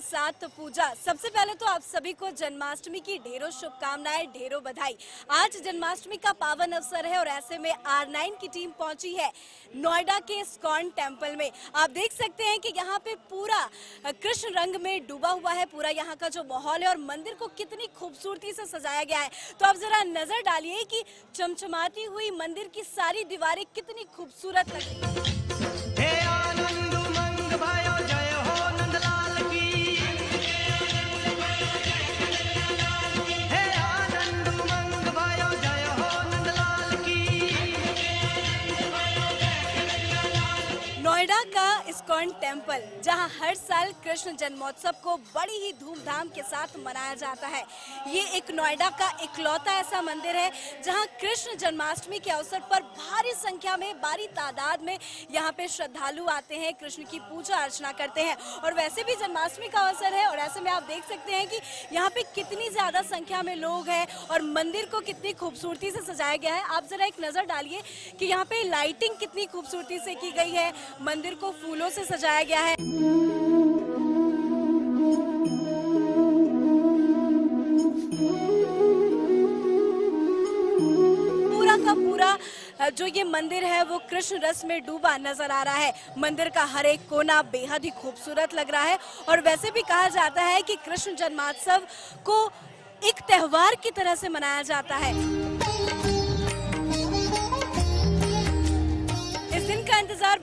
छठ पूजा। सबसे पहले तो आप सभी को जन्माष्टमी की ढेरों शुभकामनाएँ, ढेरों बधाई। आज जन्माष्टमी का पावन अवसर है और ऐसे में आर नाइन की टीम पहुँची है नोएडा के स्कॉन टेंपल में। आप देख सकते हैं कि यहाँ पे पूरा कृष्ण रंग में डूबा हुआ है, पूरा यहाँ का जो माहौल है और मंदिर को कितनी खूबसूरती से सजाया गया है। तो आप जरा नज़र डालिए कि चमचमाती हुई मंदिर की सारी दीवारें कितनी खूबसूरत लग रही हैं। इस्कॉन टेंपल जहाँ हर साल कृष्ण जन्मोत्सव को बड़ी ही धूमधाम के साथ मनाया जाता है। ये एक नोएडा का इकलौता ऐसा मंदिर है, जहाँ कृष्ण जन्माष्टमी के अवसर पर भारी संख्या में, भारी तादाद में यहाँ पे श्रद्धालु आते हैं, कृष्ण की पूजा अर्चना करते हैं। और वैसे भी जन्माष्टमी का अवसर है, और ऐसे में आप देख सकते हैं कि यहाँ पे कितनी ज़्यादा संख्या में लोग हैं, और मंदिर को कितनी खूबसूरती से सजाया गया है। आप जरा एक नज़र डालिए कि यहाँ पे लाइटिंग कितनी खूबसूरती से की गई है, मंदिर को फूलों से सजाया गया है। पूरा का पूरा जो ये मंदिर है, वो कृष्ण रस में डूबा नज़र आ रहा है। मंदिर का हर एक कोना बेहद ही खूबसूरत लग रहा है। और वैसे भी कहा जाता है कि कृष्ण जन्मोत्सव को एक त्योहार की तरह से मनाया जाता है।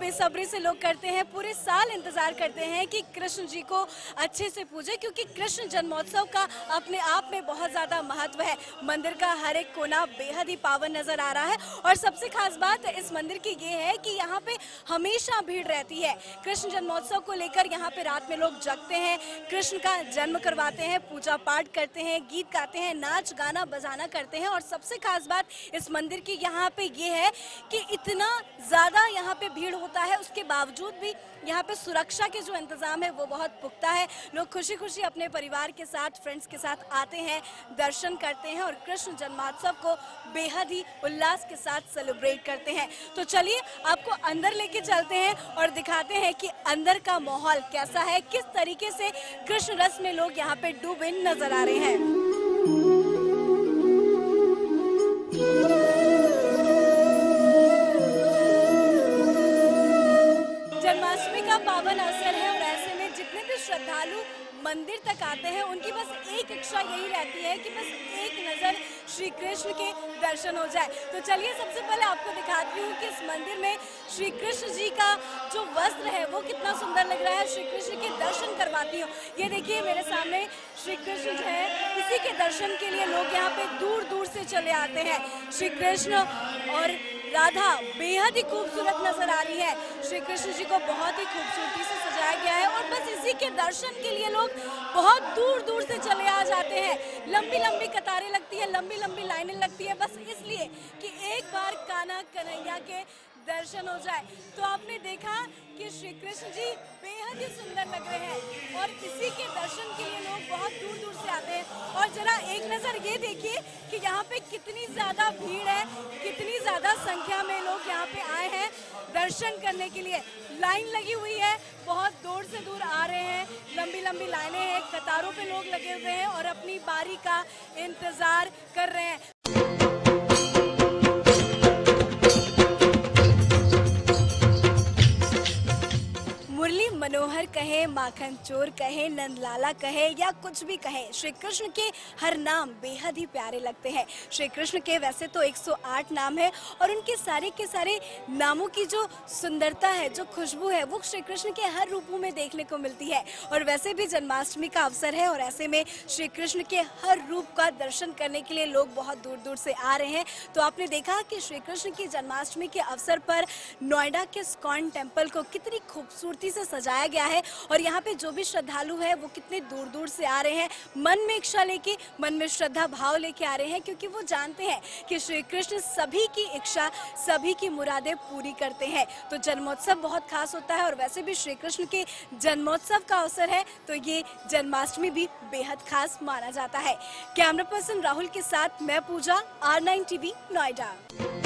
बेसब्री से लोग करते हैं, पूरे साल इंतज़ार करते हैं कि कृष्ण जी को अच्छे से पूजे, क्योंकि कृष्ण जन्मोत्सव का अपने आप में बहुत ज़्यादा महत्व है। मंदिर का हर एक कोना बेहद ही पावन नज़र आ रहा है और सबसे खास बात इस मंदिर की ये है कि यहाँ पे हमेशा भीड़ रहती है। कृष्ण जन्मोत्सव को लेकर यहाँ पे रात में लोग जगते हैं, कृष्ण का जन्म करवाते हैं पूजा पाठ करते हैं, गीत गाते हैं, नाच, गाना, बजाना करते हैं और सबसे खास बात इस मंदिर की यहाँ पे ये है कि इतना ज़्यादा यहाँ पे भीड़ होता है, उसके बावजूद भी यहाँ पे सुरक्षा के जो इंतज़ाम है, वो बहुत पुख्ता है। लोग खुशी खुशी अपने परिवार के साथ फ्रेंड्स के साथ आते हैं, दर्शन करते हैं और कृष्ण जन्मोत्सव को बेहद ही उल्लास के साथ सेलिब्रेट करते हैं। तो चलिए, आपको अंदर लेके चलते हैं और दिखाते हैं कि अंदर का माहौल कैसा है, किस तरीके से कृष्ण रस में लोग यहाँ पे डूबे नज़र आ रहे हैं। मंदिर तक आते हैं, उनकी बस एक इच्छा यही रहती है कि बस एक नज़र श्री कृष्ण के दर्शन हो जाए। तो चलिए सबसे पहले आपको दिखाती हूँ कि इस मंदिर में श्री कृष्ण जी का जो वस्त्र है, वो कितना सुंदर लग रहा है। श्री कृष्ण के दर्शन करवाती हूँ। ये देखिए, मेरे सामने श्री कृष्ण जो है, इसी के दर्शन के लिए लोग यहाँ पे दूर दूर से चले आते हैं। श्री कृष्ण और राधा बेहद ही खूबसूरत नज़र आ रही है। श्री कृष्ण जी को बहुत ही खूबसूरती से सजाया गया है और बस इसी के दर्शन के लिए लोग बहुत दूर दूर से चले आ जाते हैं। लंबी लंबी कतारें लगती है लंबी लंबी लाइनें लगती है। बस इसलिए कि एक बार काना कन्हैया के दर्शन हो जाए। तो आपने देखा कि श्री कृष्ण जी बेहद ही सुंदर लग रहे हैं और इसी के दर्शन के लिए लोग बहुत दूर दूर से आते हैं। और जरा एक नज़र ये देखिए कि यहाँ पे कितनी ज़्यादा भीड़ है, कितनी ज़्यादा संख्या में लोग यहाँ पे आए हैं दर्शन करने के लिए। लाइन लगी हुई है, बहुत दूर से दूर आ रहे हैं लंबी लंबी लाइनें हैं, कतारों पे लोग लगे हुए हैं और अपनी बारी का इंतज़ार कर रहे हैं। मनोहर कहे, माखन चोर कहे, नंदलाला कहे या कुछ भी कहे श्री कृष्ण के हर नाम बेहद ही प्यारे लगते हैं। श्री कृष्ण के वैसे तो 108 नाम है और उनके सारे के सारे नामों की जो सुंदरता है, जो खुशबू है, वो श्री कृष्ण के हर रूपों में देखने को मिलती है। और वैसे भी जन्माष्टमी का अवसर है और ऐसे में श्री कृष्ण के हर रूप का दर्शन करने के लिए लोग बहुत दूर दूर से आ रहे हैं। तो आपने देखा कि श्री कृष्ण की जन्माष्टमी के अवसर पर नोएडा के स्कॉन टेंपल को कितनी खूबसूरती से सजाया गया है और यहाँ पे जो भी श्रद्धालु है, वो कितने दूर दूर से आ रहे हैं, मन में इच्छा लेके, मन में श्रद्धा भाव लेके आ रहे हैं, क्योंकि वो जानते हैं कि श्री कृष्ण सभी की इच्छा, सभी की मुरादें पूरी करते हैं। तो जन्मोत्सव बहुत खास होता है और वैसे भी श्री कृष्ण के जन्मोत्सव का अवसर है तो ये जन्माष्टमी भी बेहद खास माना जाता है। कैमरा पर्सन राहुल के साथ मैं Puja R nine TV Noida.